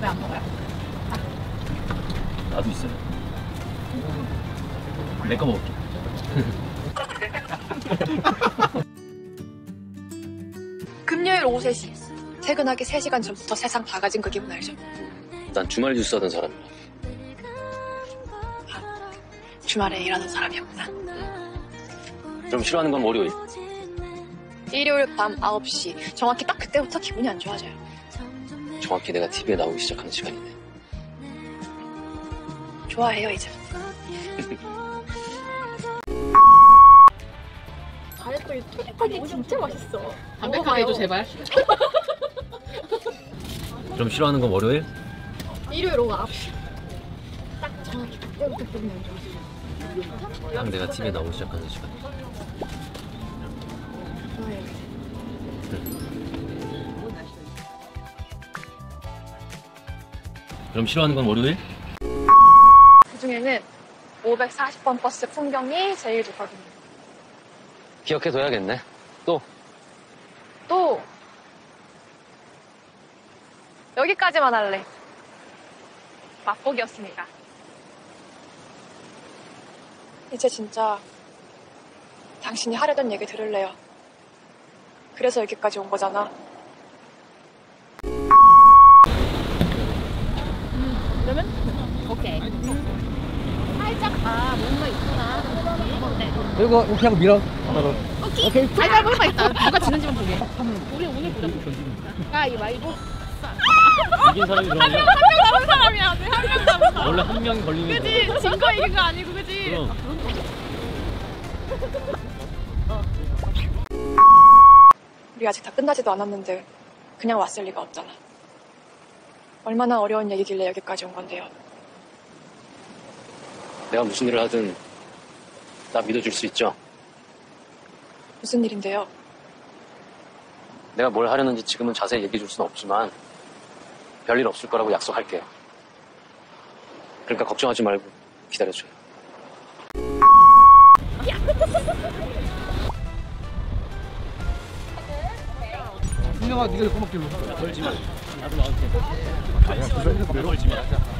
왜 안 먹어요? 나도 있어요. 내 거 먹을게. 금요일 오후 3시. 퇴근하기 3시간 전부터 세상 다 가진 그 기분 알죠? 난 주말 뉴스 하던 사람이야. 주말에 일하는 사람이었구나. 그럼 싫어하는 건 월요일. 일요일 밤 9시. 정확히 딱 그때부터 기분이 안 좋아져요. 정확히 내가 TV에 나오기 시작하는 시간이네. 좋아해요, 이제. 잘했어. 이 토끼파기 진짜 맛있어. 담백하게 해줘 제발. 그럼 싫어하는 건 월요일? 일요일 오후 9시. 딱 정확히 그때부터 좋아져. 딱 내가 TV에 나오기 시작하는 시간. 그럼 싫어하는 건 월요일? 그 중에는 540번 버스 풍경이 제일 좋거든요. 기억해둬야겠네. 또 또, 여기까지만 할래. 맛보기였습니다. 이제 진짜 당신이 하려던 얘기 들을래요. 그래서 여기까지 온 거잖아. 오케이. 살짝 아 뭔가 있구나. 어때? 그리고 이렇게 하고 밀어. 바로. 오케이. 살짝 뭔가 있다. 누가 지는지만 보게. 우리 오늘 보자. 아 이거 말고 이긴 사람이 그러면 다른 사람이야. 한명 남은 사람. 원래 한 명이 걸리면 그지? 진거 이긴 거 아니고 그지? 그럼 우리 아직 다 끝나지도 않았는데 그냥 왔을 리가 없잖아. 얼마나 어려운 얘기길래 여기까지 온 건데요. 내가 무슨 일을 하든 나 믿어줄 수 있죠? 무슨 일인데요? 내가 뭘 하려는지 지금은 자세히 얘기해 줄 수는 없지만 별일 없을 거라고 약속할게요. 그러니까 걱정하지 말고 기다려줘요. 민영아, 네가 이거 먹길로. 걸지 마. 나도 나한테. 아니야, 걸지 마.